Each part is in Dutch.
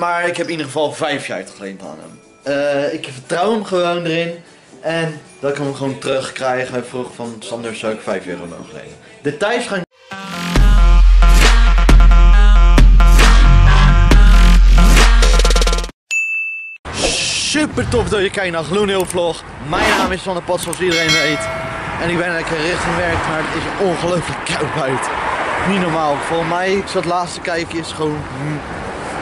Maar ik heb in ieder geval 5 jaar uitgeleend aan hem. Eh, ik vertrouw hem gewoon erin. En dat ik hem gewoon terugkrijg. Hij vroeg van Sander zou ik 5 euro mogen lenen. Details gaan Super tof dat je kijkt naar Gloenheel Vlog. Mijn naam is Van der Pad zoals iedereen weet. En ik ben lekker richting werk, maar het is ongelooflijk koud buiten. Niet normaal. Volgens mij, ik zat laatst te kijken, is gewoon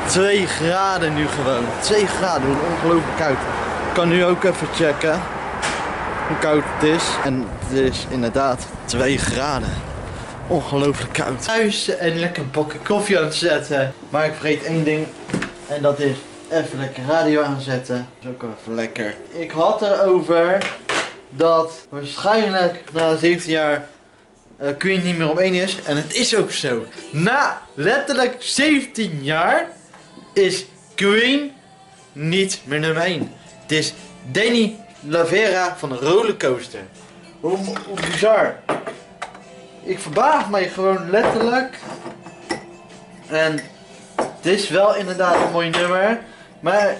2 graden nu gewoon. 2 graden, ongelooflijk koud. Ik kan nu ook even checken hoe koud het is. En het is inderdaad 2 graden. Ongelooflijk koud. Thuis en lekker een bakje koffie aan het zetten. Maar ik vergeet één ding. En dat is even lekker radio aanzetten. Dat is ook even lekker. Ik had erover dat waarschijnlijk na 17 jaar eh, Queen niet meer op één is. En het is ook zo. Na letterlijk 17 jaar is Queen niet meer nummer 1. Het is Danny Lavera van de Rollercoaster. Hoe, hoe bizar. Ik verbaas mij gewoon letterlijk. En het is wel inderdaad een mooi nummer. Maar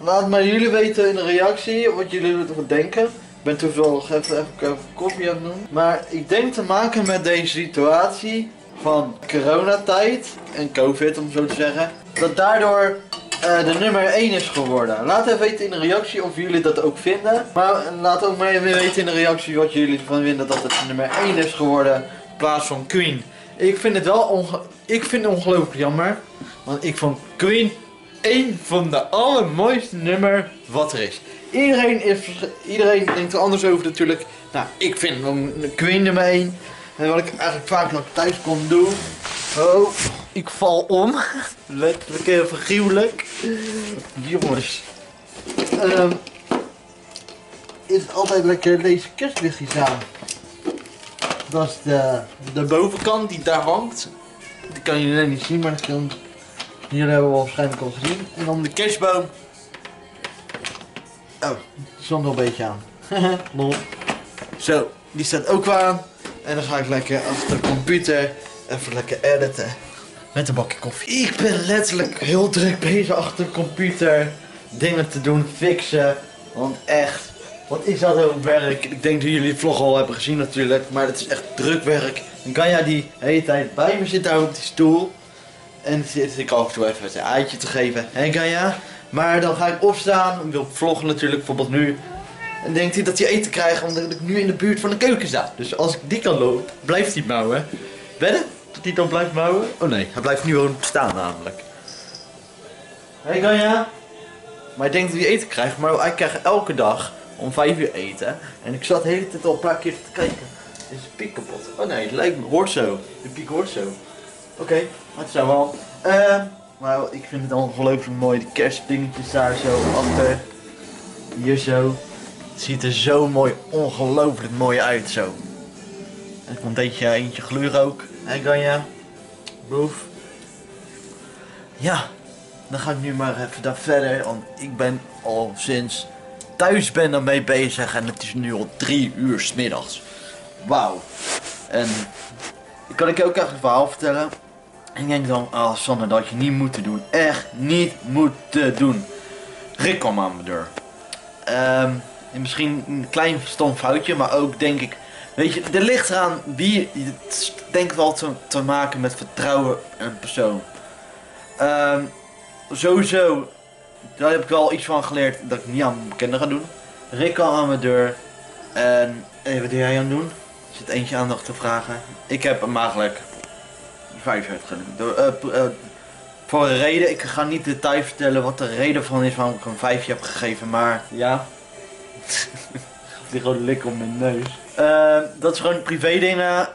laat maar jullie weten in de reactie wat jullie ervan denken. Ik ben toevallig even, even, even koffie aan het doen. Maar ik denk te maken met deze situatie van coronatijd en covid om zo te zeggen. Dat daardoor eh, de nummer 1 is geworden. Laat even weten in de reactie of jullie dat ook vinden. Maar laat ook maar weten in de reactie wat jullie ervan vinden dat het nummer 1 is geworden. In plaats van Queen. Ik vind het wel ik vind het ongelooflijk jammer. Want ik vond Queen een van de allermooiste nummer wat er is. Iedereen, is, iedereen denkt er anders over natuurlijk. Nou, ik vind Queen nummer 1. En wat ik eigenlijk vaak nog thuis kom doen. Oh, ik val om. Letterlijk even gruwelijk. Jongens. Um, is het altijd lekker deze kerstlichtjes aan. Dat is de, de bovenkant die daar hangt. Die kan je niet zien, maar dat kan, jullie hebben we waarschijnlijk al gezien. En dan de kerstboom. Oh, die stond nog een beetje aan. Lol. Zo, die staat ook aan. En dan ga ik lekker achter de computer even lekker editen. Met een bakje koffie. Ik ben letterlijk heel druk bezig achter de computer. Dingen te doen, fixen. Want echt, wat is dat ook werk? Ik denk dat jullie het vlog al hebben gezien natuurlijk. Maar het is echt druk werk. En Ganja die de hele tijd bij me zit daar op die stoel. En zit ik af en toe even een eitje te geven. Hé Ganja? Maar dan ga ik opstaan. En wil vloggen natuurlijk, bijvoorbeeld nu. En denkt hij dat hij eten krijgt omdat ik nu in de buurt van de keuken sta. Dus als ik die kan lopen, blijft hij mouwen. Wedden? Dat hij dan blijft mouwen? Oh nee, hij blijft nu gewoon staan namelijk. Hé hey Ganja? Maar ik denk dat hij eten krijgt, maar hij krijgt elke dag om 5 uur eten. En ik zat de hele tijd al een paar keer te kijken. Is de piek kapot? Oh nee, het lijkt me, hoort zo. De piek hoort zo. Oké, okay, het zou wel. Uh, maar ik vind het ongelooflijk mooi. De kerstdingetjes daar zo achter. Hier zo. Het ziet er zo mooi, ongelooflijk mooi uit zo. En komt eentje, eentje gluurrook. En Ganja. Boef. Ja, dan ga ik nu maar even daar verder. Want ik ben al sinds thuis ben ermee bezig. En het is nu al drie uur s middags. Wauw. En kan ik ook echt een verhaal vertellen. En ik denk dan, oh Sander, dat je niet moeten doen. Echt niet moeten doen. Rick kwam aan mijn deur. Um, misschien een klein stom foutje, maar ook denk ik... Weet je, er ligt eraan wie... Het denkt wel te, te maken met vertrouwen in een persoon. Um, sowieso, daar heb ik wel iets van geleerd dat ik niet aan bekenden ga doen. Rick kwam aan mijn deur. En hey, wat doe jij aan doen? Er zit eentje aandacht te vragen. Ik heb hem eigenlijk vijf uitgeleend. Uh, uh, voor een reden, ik ga niet detail vertellen wat de reden van is waarom ik een vijfje heb gegeven, maar ja. Die gewoon lik op mijn neus. Uh, dat is gewoon privé dingen.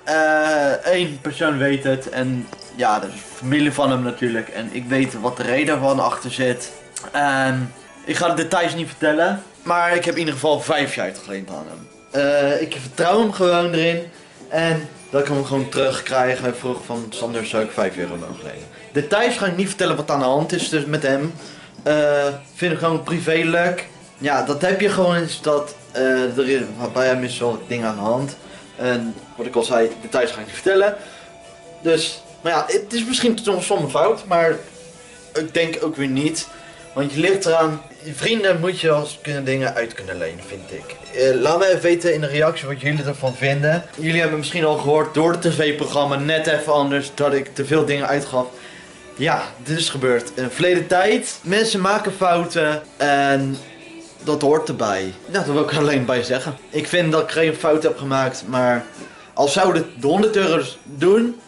Eén persoon weet het en ja, dat is familie van hem natuurlijk. En ik weet wat de reden van achter zit. En ik ga de details niet vertellen. Maar ik heb in ieder geval vijf jaar uitgeleend aan hem. ik vertrouw hem gewoon erin. En dat ik hem gewoon terugkrijg. Hij vroeg van Sander zou ik 5 euro mogen lenen. Details ga ik niet vertellen wat aan de hand is dus met hem. Uh, vind ik gewoon privé leuk. Ja, dat heb je gewoon is dat eh, er is, bij hem is wel dingen aan de hand. En wat ik al zei, details ga ik vertellen. Dus, nou ja, het is misschien toch zonder fout, maar ik denk ook weer niet. Want je ligt eraan, je vrienden moet je als kunnen dingen uit kunnen lenen, vind ik. Eh, laat me even weten in de reactie wat jullie ervan vinden. Jullie hebben misschien al gehoord door het tv-programma Net Even Anders dat ik te veel dingen uitgaf. Ja, dit is gebeurd in verleden tijd. Mensen maken fouten en dat hoort erbij. Ja, dat wil ik alleen bij zeggen. Ik vind dat ik geen fout heb gemaakt, maar als zouden de 100 euro dus doen,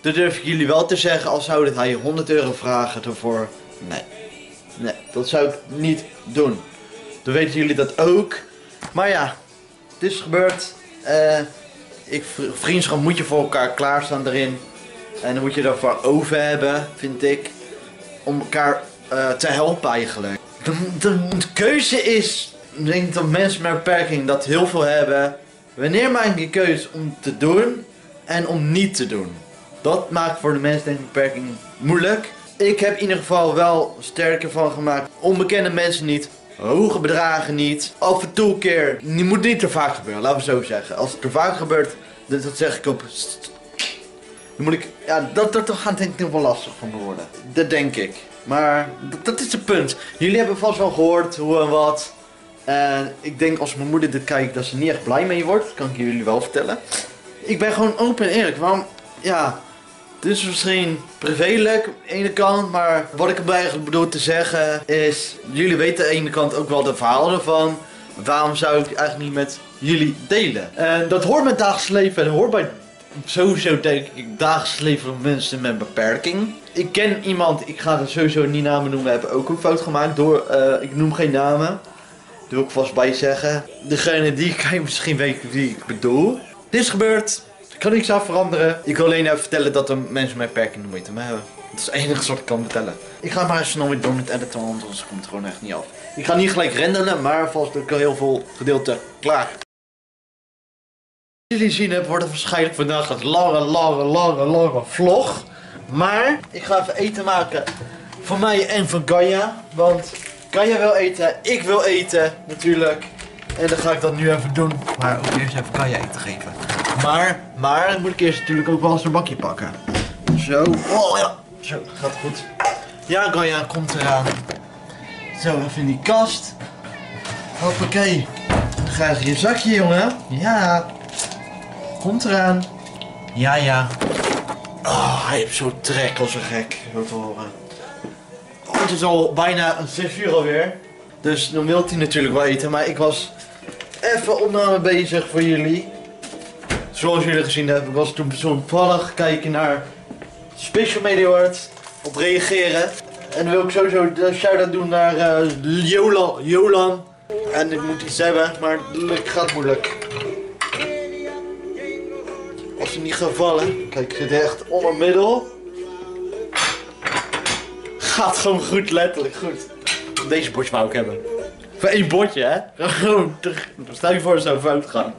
dan durf ik jullie wel te zeggen, als zouden hij 100 euro vragen ervoor, nee. Nee, dat zou ik niet doen. Dan weten jullie dat ook. Maar ja, het is gebeurd. Eh, ik, vriendschap moet je voor elkaar klaarstaan erin. En dan moet je ervoor over hebben, vind ik. Om elkaar eh, te helpen eigenlijk. De, keuze is, ik denk dat mensen met beperking dat heel veel hebben. Wanneer maak je keuze om te doen en om niet te doen? Dat maakt voor de mensen met beperking moeilijk. Ik heb in ieder geval wel sterker van gemaakt. Onbekende mensen niet, hoge bedragen niet. Af en toe een keer, Die moet niet te vaak gebeuren, laten we zo zeggen. Als het te vaak gebeurt, dat zeg ik op. Dan moet ik, ja, dat, dat, dat gaat denk ik nog wel lastig van worden. Dat denk ik. Maar dat is het punt. Jullie hebben vast wel gehoord hoe en wat. En ik denk als mijn moeder dit kijkt dat ze niet echt blij mee wordt. Kan ik jullie wel vertellen. Ik ben gewoon open en eerlijk. Waarom, ja, dit is misschien privélijk aan de ene kant. Maar wat ik eigenlijk bedoel te zeggen is... Jullie weten aan de ene kant ook wel de verhalen ervan. Waarom zou ik eigenlijk niet met jullie delen? En dat hoort met dagelijks leven en hoort bij sowieso denk ik dagelijks leven van mensen met beperking. Ik ken iemand, ik ga er sowieso niet namen noemen, heb ook een fout gemaakt door, eh, ik noem geen namen. Dat wil ik vast bij zeggen. Degene die kan misschien weten wie ik bedoel. Dit is gebeurd. Ik kan niks aan veranderen. Ik wil alleen even vertellen dat er mensen met beperking de moeite mee hebben. Dat is het enige wat ik kan vertellen. Ik ga maar snel weer door met editen, want anders komt het gewoon echt niet af. Ik ga niet gelijk renderen, maar vast ik heel veel gedeelte klaar jullie zien hebben, wordt het waarschijnlijk vandaag een lange, lange, lange, lange vlog. Maar ik ga even eten maken voor mij en van Gaia. Want Gaia wil eten, ik wil eten natuurlijk. En dan ga ik dat nu even doen. Maar ook eerst even Gaia eten geven. Maar, maar dan moet ik eerst natuurlijk ook wel eens een bakje pakken. Zo, oh ja, zo gaat goed. Ja, Gaia komt eraan. Zo, even in die kast. Hoppakee. Dan krijg je je zakje, jongen. Ja komt eraan. Ja, ja. Oh, hij heeft zo'n trek als een gek, zo horen. Oh, het is al bijna 6 uur alweer. Dus dan wilt hij natuurlijk wel eten, maar ik was even opname bezig voor jullie. Zoals jullie gezien hebben, was toen vallig kijken naar Special Media op reageren. En dan wil ik sowieso de shout-out doen naar eh, Jolan. Jolan. En ik moet iets hebben, maar het gaat moeilijk niet gaan. Kijk, ik zit echt middel. Gaat gewoon goed, letterlijk goed. Deze bordje wou ik hebben. Voor één bordje, hè? Gewoon, stel je voor zou fout gaan.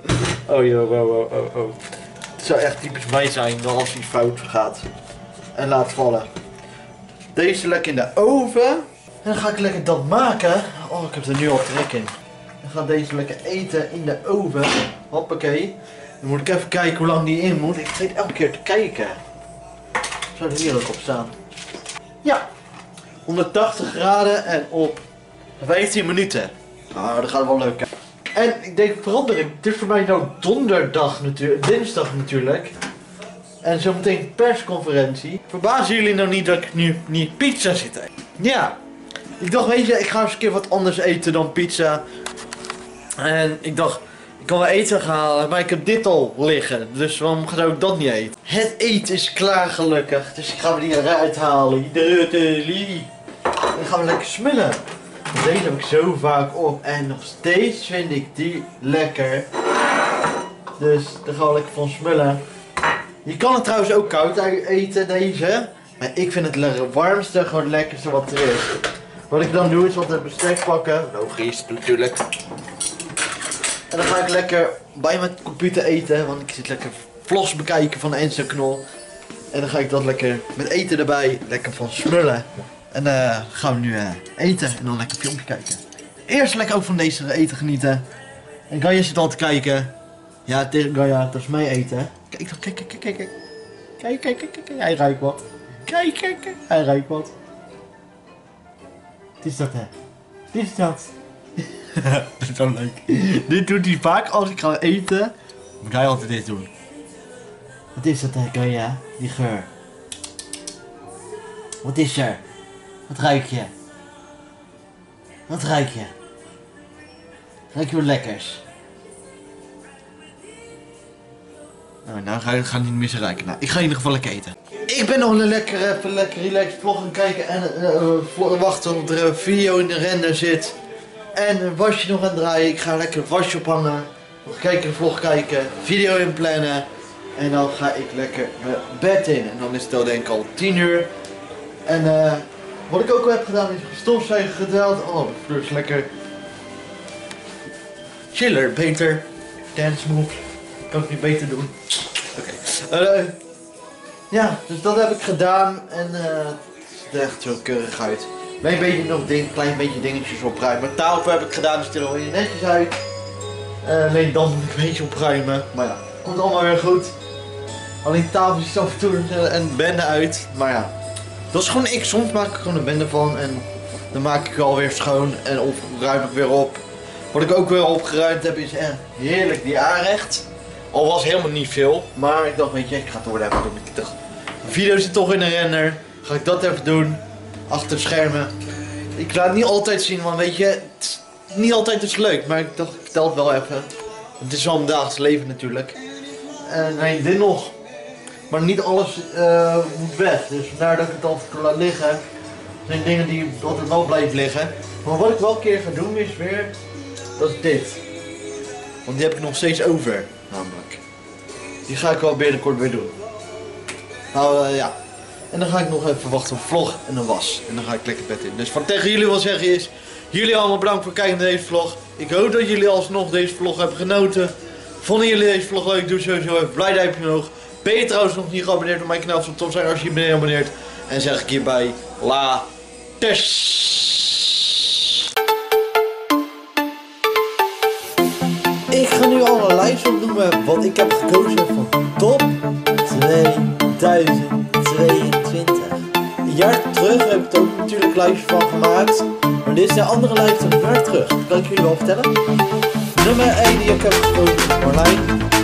Oh, joh, wow, wow, oh, oh. Het zou echt typisch mij zijn dan als hij fout gaat. En laat vallen. Deze lekker in de oven. En dan ga ik lekker dat maken. Oh, ik heb er nu al trek in. Dan ga deze lekker eten in de oven. Hoppakee. Dan moet ik even kijken hoe lang die in moet. Ik vergeet elke keer te kijken. Zou er hier ook op staan? Ja, 180 graden en op 15 minuten. Ah, dat gaat wel leuk. En ik denk verandering. Het is voor mij nou donderdag natuurlijk, dinsdag natuurlijk. En zometeen persconferentie. Verbazen jullie nou niet dat ik nu niet pizza zit eten? Ja. Ik dacht, weet je, ik ga eens een keer wat anders eten dan pizza. En ik dacht, ik kan wel eten gaan halen, maar ik heb dit al liggen. Dus waarom ga ik dat niet eten? Het eten is klaar gelukkig. Dus ik ga me die eruit halen. Dan gaan we lekker smullen. Deze heb ik zo vaak op. En nog steeds vind ik die lekker. Dus daar gaan we lekker van smullen. Je kan het trouwens ook koud eten, deze. Maar ik vind het warmste gewoon het lekkerste wat er is. Wat ik dan doe is wat het bestek pakken. Logisch, natuurlijk. En dan ga ik lekker bij mijn computer eten, want ik zit lekker vlogs bekijken van Enzo Knol. En dan ga ik dat lekker met eten erbij, lekker van smullen. En uh, gaan we nu eh, eten en dan lekker een filmpje kijken. Eerst lekker ook van deze eten genieten. En Gaia zit al te kijken. Ja, tegen Gaia, dat is mijn eten. Kijk, kijk, kijk, kijk, kijk. Kijk, kijk, kijk, kijk, hij ruikt wat. Kijk, kijk, kijk, hij ruikt wat. Het is dat, hè. Het is dat. is wel leuk. dit doet hij vaak als ik ga eten. Moet hij altijd dit doen. Wat is dat, hè, Kaya? Die geur. Wat is er? Wat ruik je? Wat ruik je? Ruik je wat lekkers? Nou, nou ga ik ga niet meer zo ruiken. Nou, ik ga in ieder geval lekker eten. Ik ben nog een lekker, even lekker relaxed vlog gaan kijken en uh, wachten op de video in de render zit. En een wasje nog aan draaien. Ik ga lekker het wasje ophangen. Nog kijken, de vlog kijken, video inplannen. En dan ga ik lekker mijn bed in. En dan is het al denk ik al 10 uur. En uh, wat ik ook al heb gedaan is stofzuigen gedeeld. Oh, dus lekker chiller, beter. Dance move. Kan ik niet beter doen. Oké. Uh, ja, dus dat heb ik gedaan. En uh, het ziet er echt zo keurig uit. Een beetje nog ding, klein beetje dingetjes opruimen. Tafel heb ik gedaan, dus er alweer netjes uit. Alleen dan moet ik een beetje opruimen. Maar ja, komt allemaal weer goed. Alleen tafel is af en toe een bende uit. Maar ja, dat is gewoon ik. Soms maak ik gewoon een bende van. En dan maak ik wel weer schoon en opruim ik weer op. Wat ik ook weer opgeruimd heb is eh, heerlijk die aanrecht. Al was helemaal niet veel. Maar ik dacht, weet je, ik ga het worden even doen. De video zit toch in de render. Ga ik dat even doen. Achter schermen. Ik laat het niet altijd zien, want weet je, het is niet altijd is leuk. Maar ik dacht, ik vertel het wel even. Het is wel een dagelijks leven natuurlijk. En nee, dit nog. Maar niet alles uh, moet weg. Dus vandaar dat ik het altijd laat liggen. Zijn dingen die altijd wel blijven liggen. Maar wat ik wel een keer ga doen is weer, dat is dit. Want die heb ik nog steeds over, namelijk. Die ga ik wel binnenkort weer doen. Nou uh, ja. En dan ga ik nog even wachten op vlog en een was. En dan ga ik lekker bed in. Dus wat ik tegen jullie wil zeggen is, jullie allemaal bedankt voor het kijken naar deze vlog. Ik hoop dat jullie alsnog deze vlog hebben genoten. Vonden jullie deze vlog leuk? Doe sowieso even blij duimpje omhoog. Ben je trouwens nog niet geabonneerd op mijn kanaal? Zou tof zijn als je je bent geabonneerd. En zeg ik hierbij, la Ik ga nu alle lijstjes opnoemen wat ik heb gekozen van top 2022. Een jaar terug heb ik er natuurlijk lijstjes van gemaakt. Maar dit is de andere lijst van een jaar terug. Dat kan ik jullie wel vertellen. Nummer 1 die ik heb gekozen Marlijn.